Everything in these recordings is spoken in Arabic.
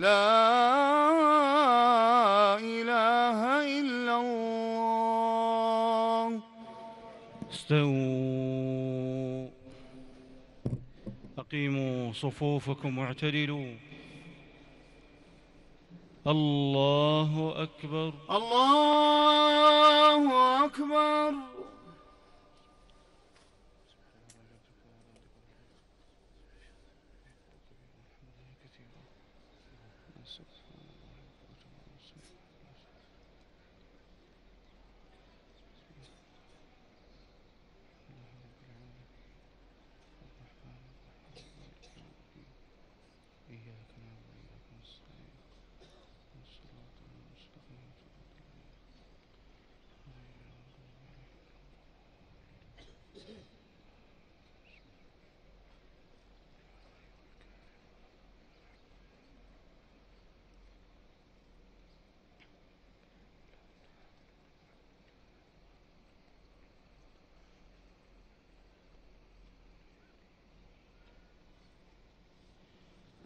لا إله إلا الله. استووا. أقيموا صفوفكم واعتدلوا. الله أكبر. الله أكبر.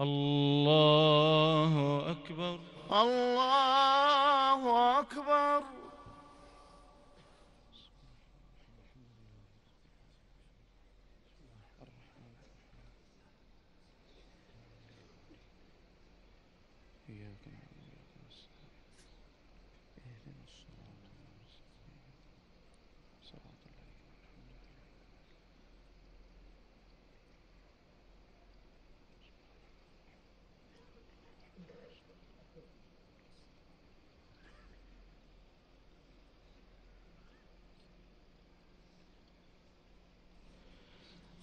الله أكبر. الله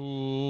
Allah.